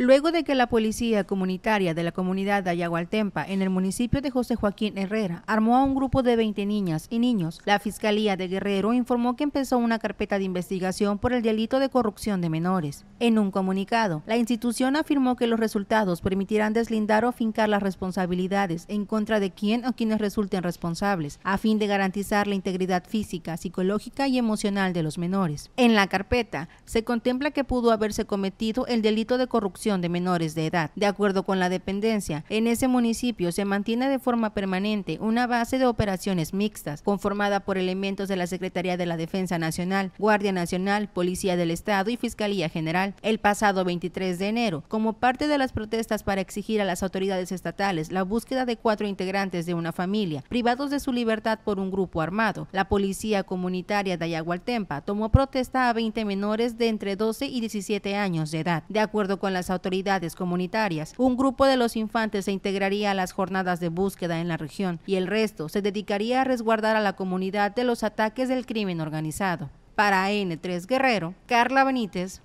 Luego de que la policía comunitaria de la comunidad de Ayagualtempa, en el municipio de José Joaquín Herrera, armó a un grupo de 20 niñas y niños, la Fiscalía de Guerrero informó que empezó una carpeta de investigación por el delito de corrupción de menores. En un comunicado, la institución afirmó que los resultados permitirán deslindar o fincar las responsabilidades en contra de quien o quienes resulten responsables, a fin de garantizar la integridad física, psicológica y emocional de los menores. En la carpeta se contempla que pudo haberse cometido el delito de corrupción de menores de edad. De acuerdo con la dependencia, en ese municipio se mantiene de forma permanente una base de operaciones mixtas, conformada por elementos de la Secretaría de la Defensa Nacional, Guardia Nacional, Policía del Estado y Fiscalía General. El pasado 23 de enero, como parte de las protestas para exigir a las autoridades estatales la búsqueda de cuatro integrantes de una familia, privados de su libertad por un grupo armado, la Policía Comunitaria de Ayagualtempa tomó protesta a 20 menores de entre 12 y 17 años de edad. De acuerdo con las autoridades comunitarias. Un grupo de los infantes se integraría a las jornadas de búsqueda en la región y el resto se dedicaría a resguardar a la comunidad de los ataques del crimen organizado. Para N3 Guerrero, Carla Benítez,